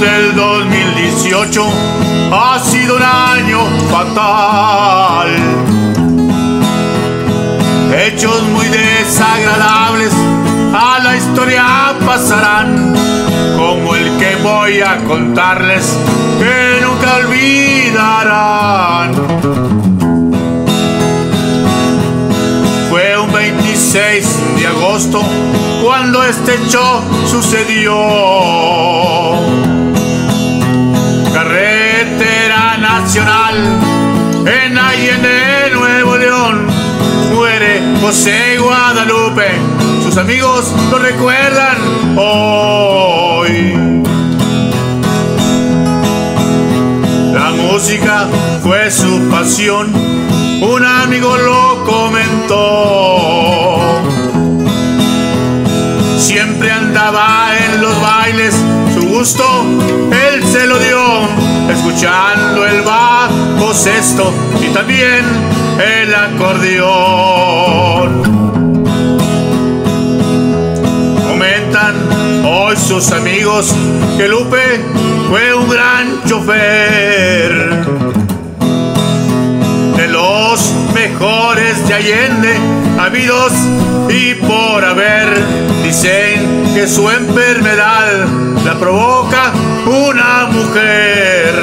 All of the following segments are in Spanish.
del 2018 ha sido un año fatal. Hechos muy desagradables a la historia pasarán, como el que voy a contarles que nunca olvidarán. Fue un 26 de agosto cuando este hecho sucedió. En Allende, Nuevo León, muere José Guadalupe. Sus amigos lo recuerdan hoy. La música fue su pasión, un amigo lo comentó. Siempre andaba en los bailes, su gusto él se lo dio, escuchando el bajo sexto y también el acordeón. Comentan hoy sus amigos que Lupe fue un gran chofer. De los mejores de Allende, habidos y por haber, dicen que su enfermedad la provoca una mujer.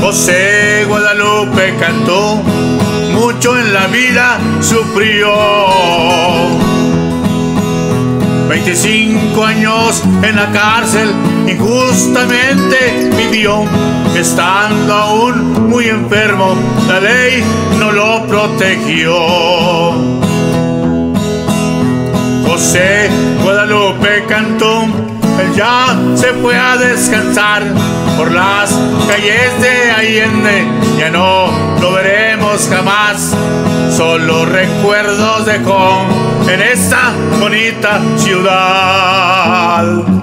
José Guadalupe cantó, mucho en la vida sufrió. 25 años en la cárcel injustamente vivió, estando aún muy enfermo, la ley no lo protegió. José Guadalupe cantó, él ya se fue a descansar por las calles de Allende, ya no lo veremos jamás, solo recuerdos dejó en esta bonita ciudad.